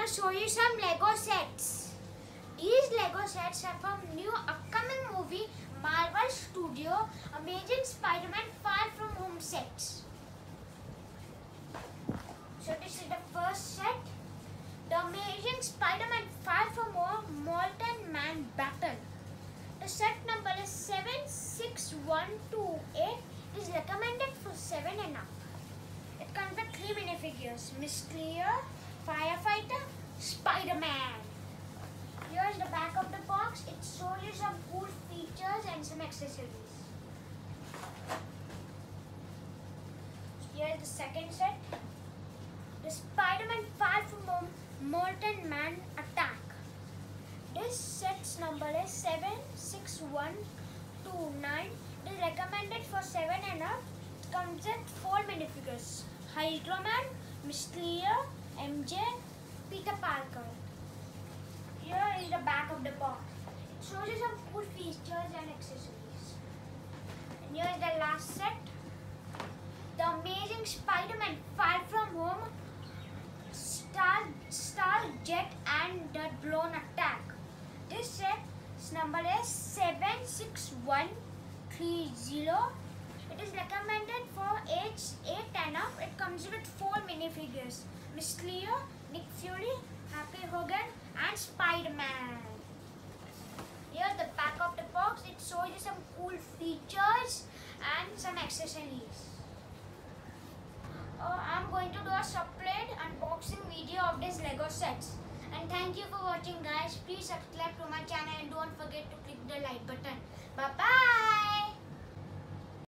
gonna show you some Lego sets. These Lego sets are from new upcoming movie Marvel Studio Amazing Spider-Man Far From Home sets. So this is the first set. The Amazing Spider-Man Far From Home Molten Man Battle. The set number is 76128. It is recommended for 7 and up. It comes with three minifigures. Miss Clear, Firefighter, Spider-Man. Here's the back of the box. It shows you some cool features and some accessories. Here's the second set. The Spider-Man Far From Home Molten Man Attack. This set's number is 76129. It is recommended for 7 and up. It comes with 4 minifigures. Hydro Man, Clear, MJ, Peter Parker. Here is the back of the box. It shows you some cool features and accessories. And here is the last set. The Amazing Spider-Man Far From Home Stark, Stark Jet and the Drone Attack. This set's number is 76130. It is recommended for age 8 and up. It comes with 4 minifigures. Miss Cleo, Nick Fury, Happy Hogan and Spider-Man. Here the back of the box, it shows you some cool features and some accessories. Uh, I'm going to do a separate unboxing video of this Lego sets. And thank you for watching guys. Please subscribe to my channel and don't forget to click the like button. Bye bye.